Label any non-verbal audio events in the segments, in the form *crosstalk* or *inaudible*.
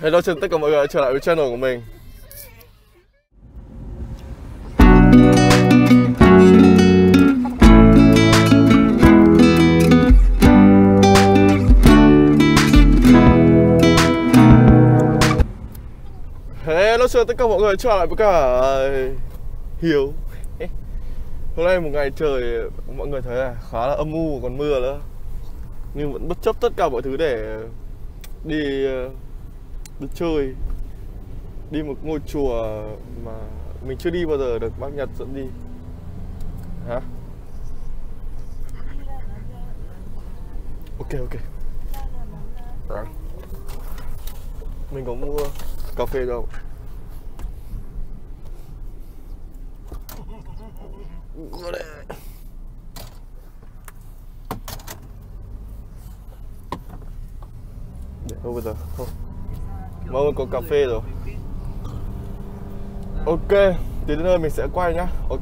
Hello xin tất cả mọi người trở lại với channel của mình. Hello xin tất cả mọi người trở lại với cả ờ, Hiếu. *laughs* Hôm nay một ngày trời, mọi người thấy là khá là âm u còn mưa nữa. Nhưng vẫn bất chấp tất cả mọi thứ để đi ờ, đi chơi, đi một ngôi chùa mà mình chưa đi bao giờ được, bác Nhật dẫn đi. Hả? Ok ok. Rồi. mình có mua cà phê đâu. Để đâu bây giờ? Không Mong có cà phê rồi. Ok Tí nữa mình sẽ quay nhá. Ok.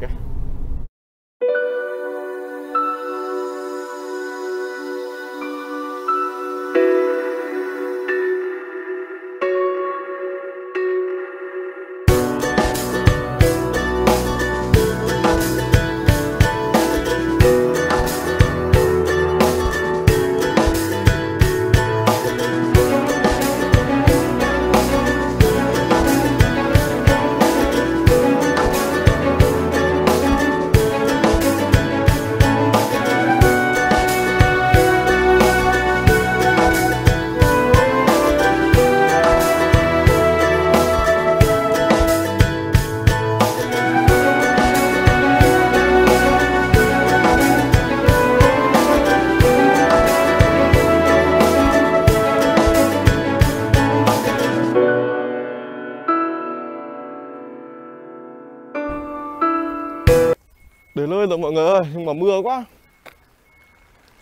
Nhưng mà mưa quá.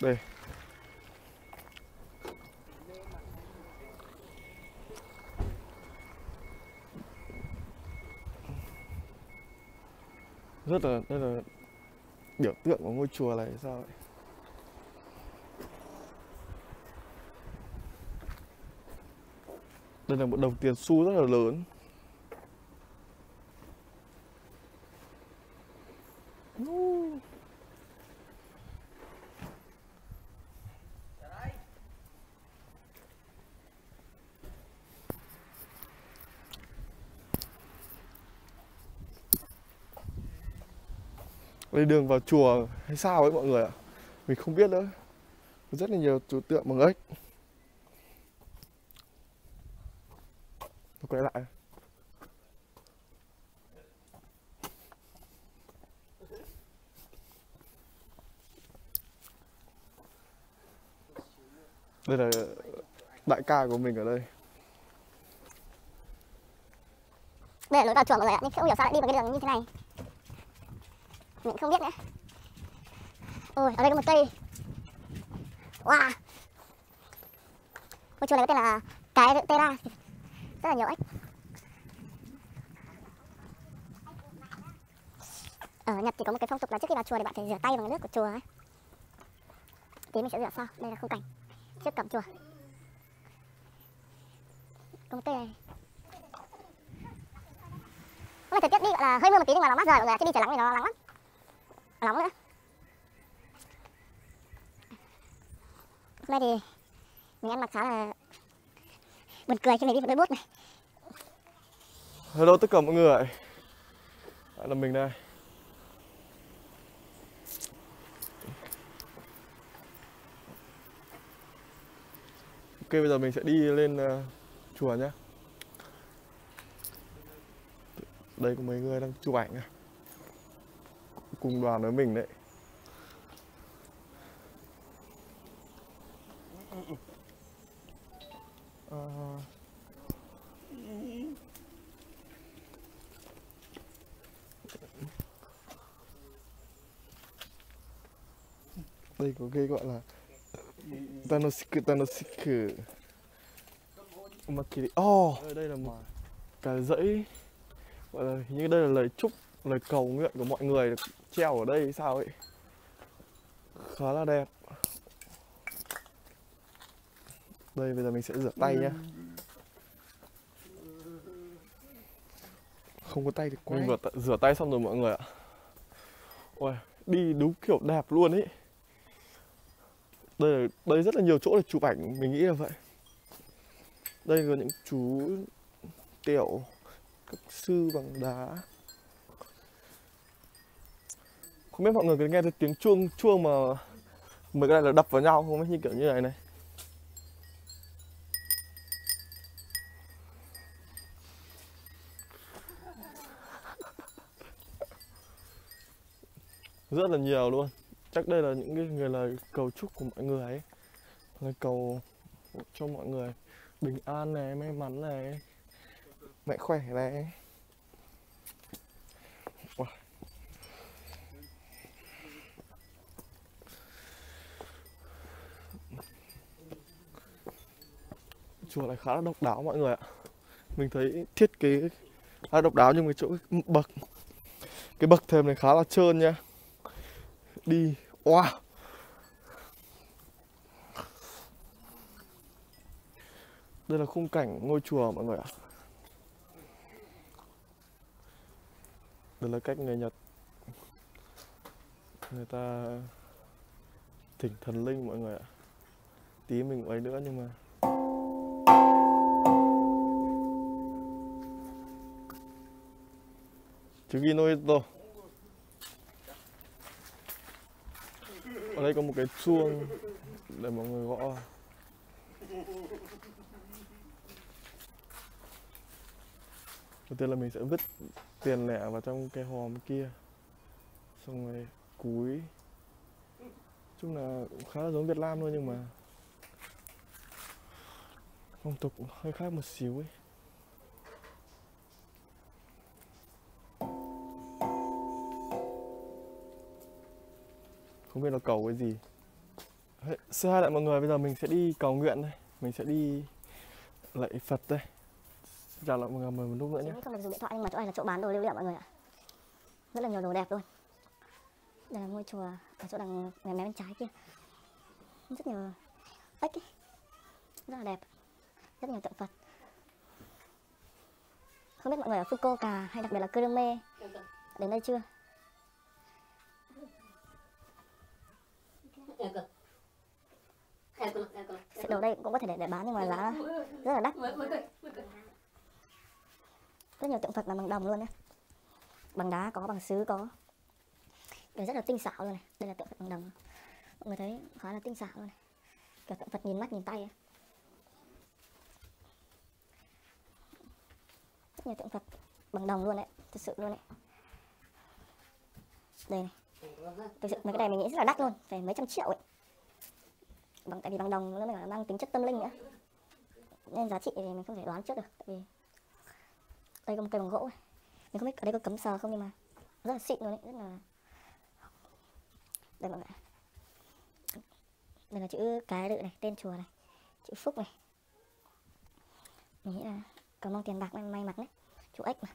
Đây. Rất là Đây là Biểu tượng của ngôi chùa này, sao vậy Đây là một đồng tiền xu rất là lớn. Đây đường vào chùa hay sao ấy mọi người ạ? Mình không biết nữa. Rất là nhiều chủ tượng bằng ếch. Quay lại. Đây là đại ca của mình ở đây. Đây là lối vào chùa mọi người ạ, nhưng không hiểu sao lại đi vào cái đường như thế này. Mình không biết nữa. Ôi, ở đây có một cây. Wow. Ngôi chùa này có tên là Cái Tê Rất là nhiều ếch. Ở Nhật thì có một cái phong tục là trước khi vào chùa thì bạn phải rửa tay bằng nước của chùa ấy. Tí mình sẽ rửa sau, đây là khung cảnh trước cổng chùa. Có một cây này. Hôm nay thời tiết đi gọi là hơi mưa một tí nhưng mà nó mát rồi mọi người ạ, chứ đi trời nắng thì nó nắng lắm. Ờ, nóng nữa. Hôm nay thì mình ăn mặc khá là buồn cười khi mình đi một đôi bút này. Hello tất cả mọi người. Lại là mình đây. Ok bây giờ mình sẽ đi lên uh, chùa nhé Đây có mấy người đang chụp ảnh này cùng đoàn với mình đấy. À... đây có cái gọi là Tanoshiki Tanoshiki. Makiri Oh đây là một cái dãy gọi là hình như đây là lời chúc lời cầu nguyện của mọi người được treo ở đây sao ấy. Khá là đẹp. Đây bây giờ mình sẽ rửa tay nhá. Không có tay thì quay Mình vừa rửa tay xong rồi mọi người ạ. Ôi, đi đúng kiểu đẹp luôn ấy. Đây là, đây rất là nhiều chỗ để chụp ảnh, mình nghĩ là vậy. Đây có những chú tiểu các sư bằng đá không biết mọi người có nghe thấy tiếng chuông chuông mà mấy cái này là đập vào nhau không? Ấy, như kiểu như này này. *laughs* Rất là nhiều luôn. Chắc đây là những cái người lời cầu chúc của mọi người ấy. Lời cầu cho mọi người bình an này may mắn này mạnh khỏe này. Chùa này khá là độc đáo, mọi người ạ. Mình thấy thiết kế khá là độc đáo nhưng cái chỗ bậc, cái bậc thềm này khá là trơn nha. Đi wow đây là khung cảnh ngôi chùa, mọi người ạ. Đây là cách người nhật. Người ta thỉnh thần linh, mọi người ạ. Tí mình ấy nữa nhưng mà chú ghi ở đây có một cái chuông để mọi người gõ. Đầu tiên là mình sẽ vứt tiền lẻ vào trong cái hòm kia. Xong rồi cúi. Chung là cũng khá là giống Việt Nam thôi nhưng mà phong tục hơi khác một xíu ấy. Không biết nó cầu cái gì. Sư hai lại mọi người bây giờ mình sẽ đi cầu nguyện đây. Mình sẽ đi lạy Phật đây. Xin chào lại mọi người mời một lúc nữa nhé. Không được dùng điện thoại nhưng mà chỗ này là chỗ bán đồ lưu niệm mọi người ạ? Rất là nhiều đồ đẹp luôn. Đây là ngôi chùa ở chỗ đằng mé bên trái kia. Rất nhiều ếch ấy. Rất là đẹp. Rất nhiều tượng Phật. Không biết mọi người ở Fukuoka hay đặc biệt là Kurome Đến đây chưa? Đồ đây cũng có thể để, để bán nhưng mà giá rất là đắt. Rất nhiều tượng Phật là bằng đồng luôn nhé bằng đá có bằng sứ có. Đây rất là tinh xảo luôn này. Đây là tượng Phật bằng đồng. Mọi người thấy khá là tinh xảo luôn này. Kiểu tượng Phật nhìn mắt nhìn tay ấy. rất nhiều tượng Phật bằng đồng luôn đấy thật sự luôn đấy đây này thực sự mấy cái này mình nghĩ rất là đắt luôn phải mấy trăm triệu ấy. Bằng tại vì bằng đồng nó mới mang tính chất tâm linh nữa. Nên giá trị thì mình không thể đoán trước được tại vì đây có một cây bằng gỗ này. mình không biết ở đây có cấm sờ không nhưng mà rất là xịn luôn đấy rất là đây mọi người đây là chữ cái đự này tên chùa này chữ phúc này. Mình nghĩ là cầu mong tiền bạc may, may mắn đấy chú ếch mà.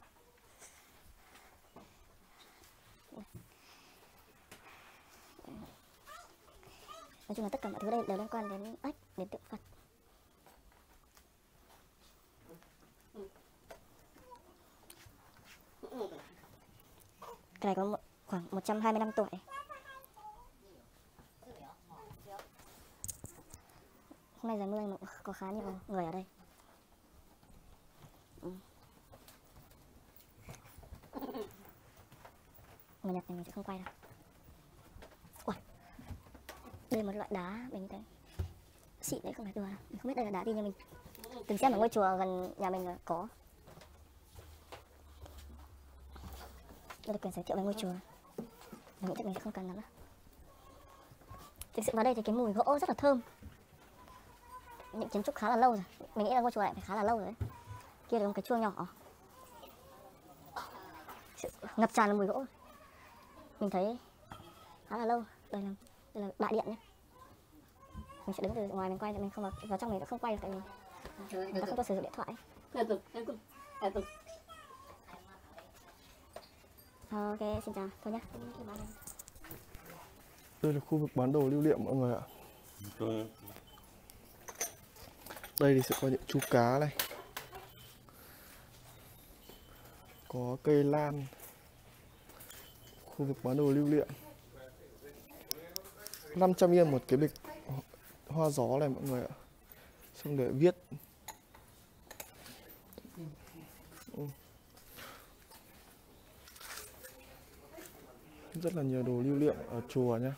Nói chung là tất cả mọi thứ đây đều liên quan đến ếch đến tượng phật. Cái này có một, khoảng 120 năm tuổi. Hôm nay giờ mưa nhưng mà có khá nhiều người ở đây. Ừ. Người Nhật này mình sẽ không quay đâu đây là một loại đá, mình thấy. Xịn đấy, không phải đùa. Mình không biết đây là đá gì nhưng mình. Từng xem ở ngôi chùa gần nhà mình là có. Đây là quyển giới thiệu về ngôi chùa. Mình nghĩ chắc mình sẽ không cần lắm đâu thực sự vào đây thì cái mùi gỗ rất là thơm. Những kiến trúc khá là lâu rồi. Mình nghĩ là ngôi chùa này phải khá là lâu rồi đấy. Kia là một cái chuông nhỏ. Ngập tràn là mùi gỗ. Mình thấy khá là lâu. Đây là là đại điện nhé mình sẽ đứng từ ngoài mình quay mình không vào, vào trong mình sẽ không quay được tại vì người ta không cho sử dụng điện thoại ok xin chào thôi nhá. Đây là khu vực bán đồ lưu niệm mọi người ạ. Đây thì sẽ có những chú cá này. Có cây lan. Khu vực bán đồ lưu niệm 500 yên một cái bịch. Hoa gió này mọi người ạ. Xong để viết. Ừ. Rất là nhiều đồ lưu niệm ở chùa nhá.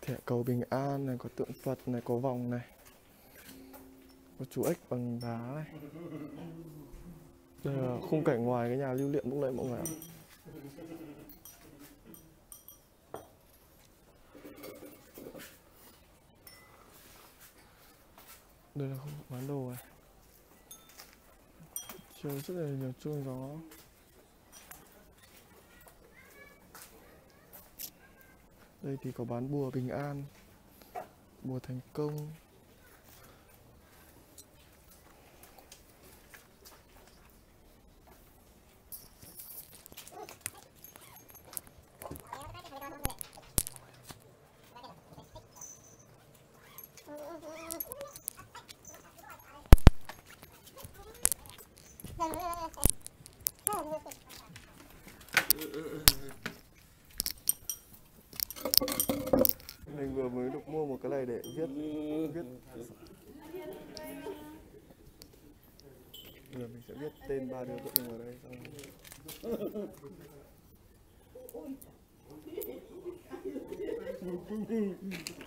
Thẻ cầu bình an này, có tượng phật này, có vòng này. Có chú ếch bằng đá này. Đây là khung cảnh ngoài cái nhà lưu niệm lúc nãy mọi người ạ. Đây là không bán đồ này trời, rất là nhiều chuông gió. Đây thì có bán bùa bình an, bùa thành công. Mình vừa mới được mua một cái này để viết viết giờ mình sẽ viết tên ba đứa bọn mình vào đây, xong rồi. *laughs*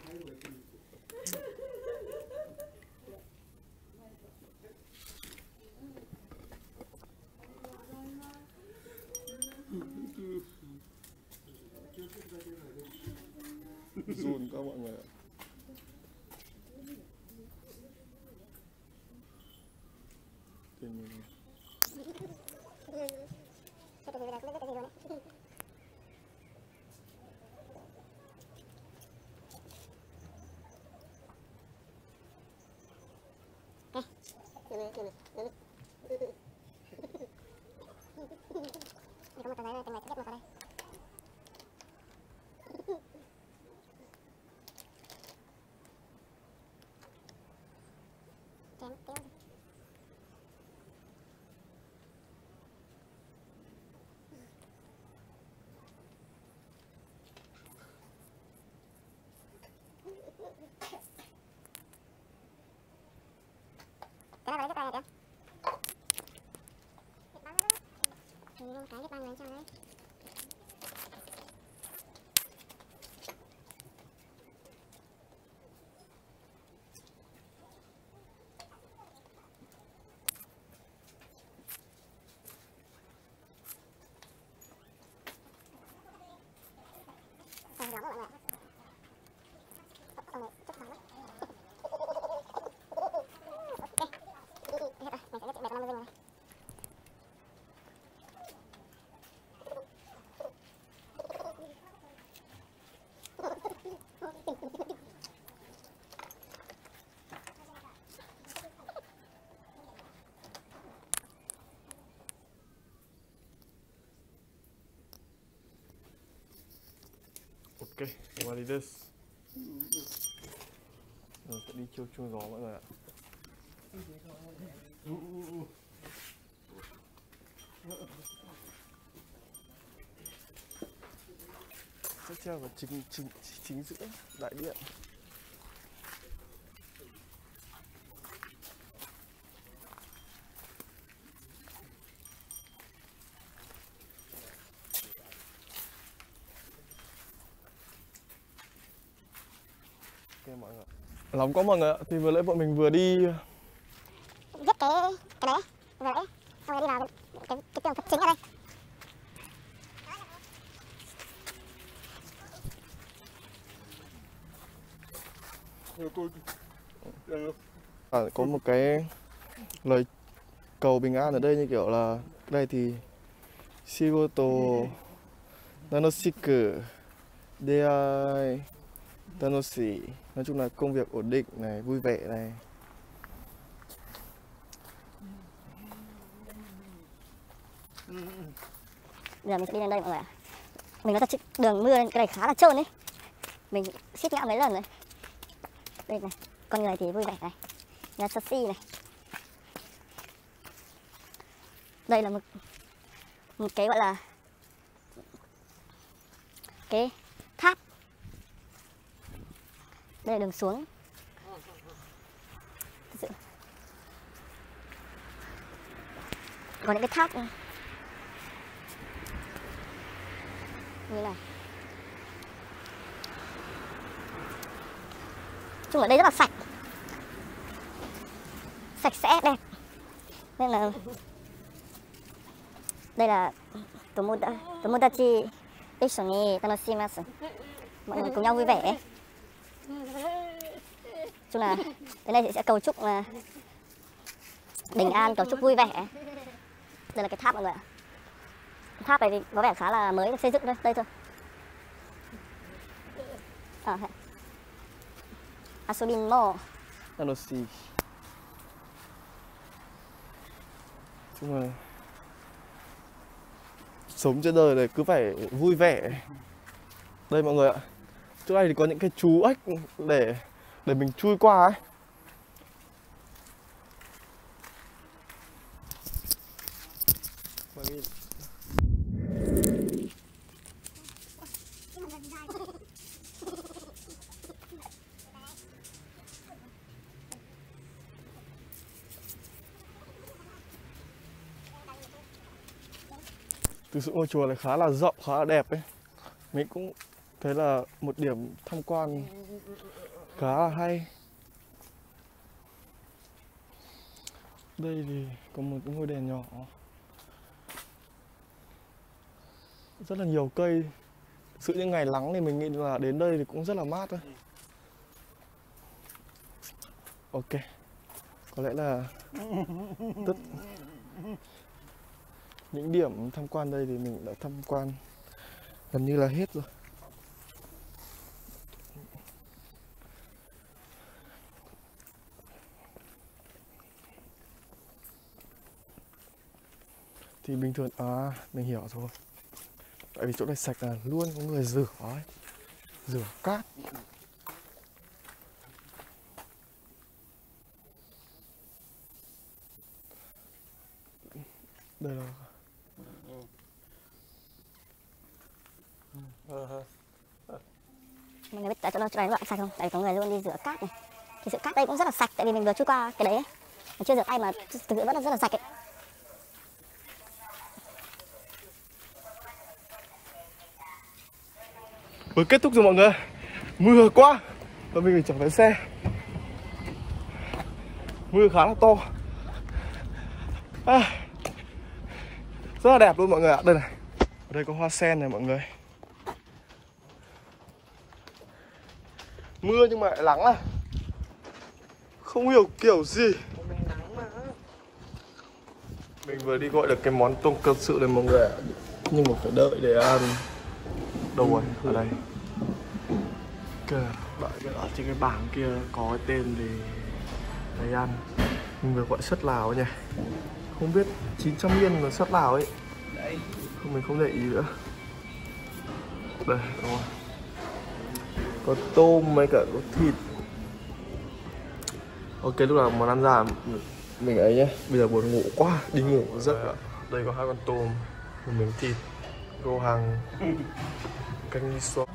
các mọi người ạ Tên mình cái này lấy cái này kìa. Nhìn cái cái băng lên trong đấy. OK 終わりです。なんかリキョウチュンが終わらない。う。Sẽ treo vào chính chính chính giữa đại điện. Ok mọi người. ạ. Lắm quá mọi người ạ. Thì vừa nãy bọn mình vừa đi ờ, viết cái cái đấy vừa đấy xong rồi đi vào cái cái, cái tường Phật chính ở đây À, có một cái lời cầu bình an ở đây như kiểu là đây thì Shigoto Nanoshiku Deai Tanoshi. Nói chung là công việc ổn định này, vui vẻ này. Giờ mình sẽ đi lên đây mọi người ạ. Mình nói thật chứ đường mưa cái này khá là trơn ấy. Mình suýt ngã mấy lần rồi đây này, con người thì vui vẻ này. Nhà Soshi này. Đây là một một cái gọi là cái tháp. Đây là đường xuống. Thật sự. còn những cái tháp. Như này. Chung ở đây rất là sạch. Sạch sẽ đẹp. Nên là đây là tomoda tomodachi ishoni tanoshimasu mọi người cùng nhau vui vẻ. Chung là đến đây thì sẽ cầu chúc à, bình an cầu chúc vui vẻ. Đây là cái tháp mọi người ạ. Tháp này thì có vẻ khá là mới được xây dựng đây đây thôi. À, Asobin Mo Tanoshi chung là sống trên đời này cứ phải vui vẻ. Đây mọi người ạ. Chỗ này thì có những cái chú ếch để để mình chui qua ấy Bởi vì thực sự ngôi chùa này khá là rộng khá là đẹp ấy. Mình cũng thấy là một điểm tham quan khá là hay. Đây thì có một ngôi đền nhỏ. Rất là nhiều cây. Sự những ngày nắng thì mình nghĩ là đến đây thì cũng rất là mát thôi. Ok. Có lẽ là *laughs* tất những điểm tham quan đây thì mình đã tham quan gần như là hết rồi. Thì bình thường à mình hiểu rồi. Tại vì chỗ này sạch là luôn, có người rửa ấy, rửa cát. Đây là Mình người biết tại chỗ đâu chỗ này loại sạch không? Tại vì có người luôn đi rửa cát này. Thì rửa cát đây cũng rất là sạch Tại vì mình vừa chui qua cái đấy ấy. Mình chưa rửa tay mà thực sự vẫn là rất là sạch ấy. Vừa kết thúc rồi mọi người. Mưa quá Và mình phải trở về xe. Mưa khá là to. À, Rất là đẹp luôn mọi người ạ. Đây này. Ở đây có hoa sen này mọi người. Mưa nhưng mà lại nắng à? Không hiểu kiểu gì. Mình vừa đi gọi được cái món tôm cơm sự này mọi người ạ. Nhưng mà phải đợi để ăn. Đâu rồi? Ở đây. Kìa, đợi cái ở trên cái bảng kia có cái tên thì Đấy ăn. Mình vừa gọi sất Lào nha nhỉ? Không biết 900 yên là sất Lào ấy. Không mình không để ý nữa. Đây, đúng rồi. Có tôm hay cả có thịt. Ok, lúc nào món ăn ra mình ấy nhé Bây giờ buồn ngủ quá, đi ngủ giấc ạ. Đây có hai con tôm, một miếng thịt, rô hàng, canh miso